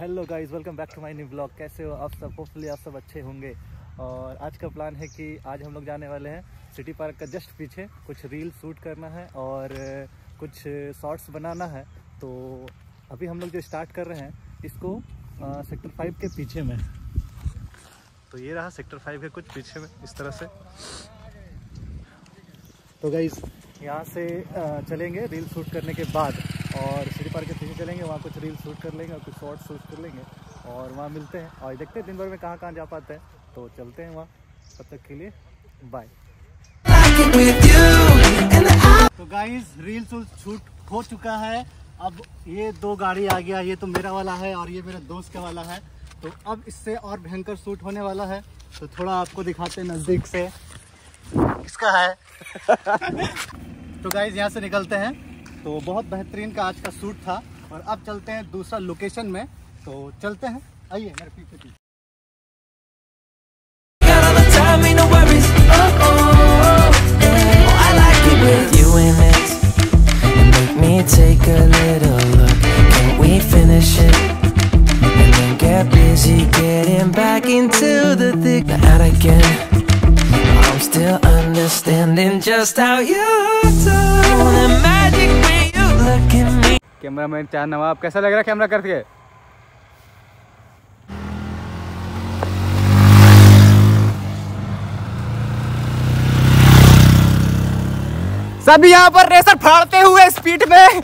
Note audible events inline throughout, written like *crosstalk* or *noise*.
Hello guys welcome back to my new blog कैसे हो आप सब? होपफुली आप सब अच्छे होंगे। और आज का प्लान है कि आज हम लोग जाने वाले हैं सिटी पार्क का जस्ट पीछे। कुछ रील शूट करना है और कुछ शॉर्ट्स बनाना है। तो अभी हम लोग जो स्टार्ट कर रहे हैं इसको आ, सेक्टर फाइव के पीछे में। तो ये रहा सेक्टर फाइव के कुछ पीछे में इस तरह से। तो गाइज़ यहाँ से चलेंगे रील शूट करने के बाद और सिटी पार्क के पीछे चलेंगे, वहाँ कुछ रील शूट कर लेंगे और कुछ शॉर्ट शूट कर लेंगे और वहाँ मिलते हैं और देखते हैं दिन भर में कहाँ कहाँ जा पाते हैं। तो चलते हैं वहाँ। तब तक के लिए बाय तो गाइस रील शूट हो चुका है। अब ये दो गाड़ी आ गया, ये तो मेरा वाला है और ये मेरे दोस्त का वाला है। तो अब इससे और भयंकर शूट होने वाला है। तो थोड़ा आपको दिखाते हैं नज़दीक से। किसका है। *laughs* तो गाइज़ यहाँ से निकलते हैं। तो बहुत बेहतरीन का आज का सूट था और अब चलते हैं दूसरा लोकेशन में। तो चलते हैं। आइए, मेरे पीछे पीछे। Still understanding just how you do. The magic when you look at me. Camera man चार नवाब कैसा लग रहा है कैमरा करके सब यहाँ पर रेसर फाड़ते हुए स्पीड में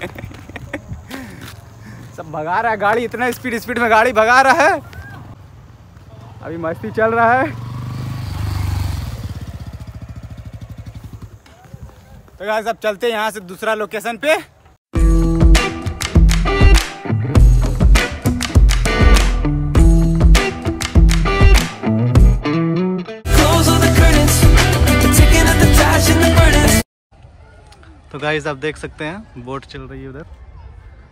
सब भगा रहा है गाड़ी, इतना स्पीड स्पीड में गाड़ी भगा रहा है अभी मस्ती चल रहा है तो गाइस अब चलते हैं यहाँ से दूसरा लोकेशन पे. तो गाइज़ आप देख सकते हैं बोट चल रही है उधर।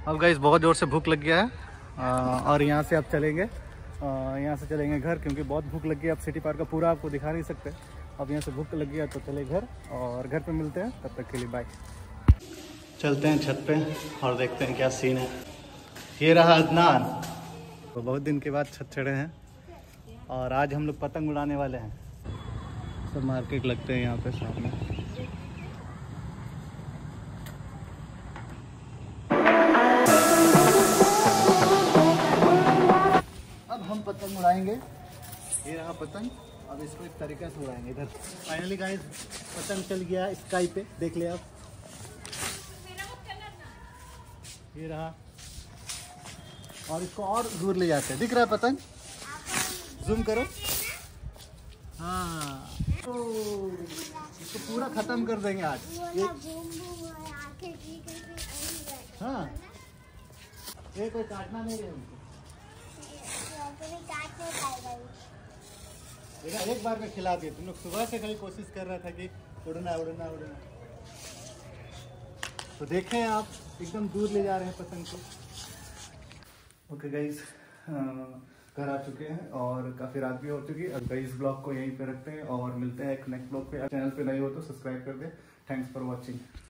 अब गाइज़ बहुत ज़ोर से भूख लग गया है। आ, और यहाँ से आप चलेंगे। यहाँ से चलेंगे घर क्योंकि बहुत भूख लग गई अब सिटी पार्क का पूरा आपको दिखा नहीं सकते। अब यहाँ से भूख लग गया तो चले घर और घर पे मिलते हैं। तब तक के लिए बाय चलते हैं छत पे और देखते हैं क्या सीन है। ये रहा अदनान। तो बहुत दिन के बाद छत चढ़े हैं और आज हम लोग पतंग उड़ाने वाले हैं। सब मार्केट लगते हैं यहाँ पे सामने। अब हम पतंग उड़ाएँगे। ये रहा पतंग। अब इसको एक तरीका से उड़ाएँगे इधर। फाइनली गाइस पतंग चल गया स्काई पे। देख ले आप। ये रहा। और इसको और दूर ले जाते हैं। दिख रहा है पतंग? जूम करो। हाँ। तो इसको पूरा खत्म कर देंगे आज। ये हाँ। ये कोई काटना नहीं है उनको। देखा, एक बार में खिला दिए। तुम लोग सुबह से खाली कोशिश कर रहा था कि उड़ना उड़ना उड़ना। तो देखें आप, एकदम दूर ले जा रहे हैं पतंग को। ओके गाइस घर आ चुके हैं और काफ़ी रात भी हो चुकी है। अब गाइस ब्लॉग को यहीं पे रखते हैं और मिलते हैं एक नेक्स्ट ब्लॉग पे। चैनल पे नए हो तो सब्सक्राइब कर दे। Thanks for watching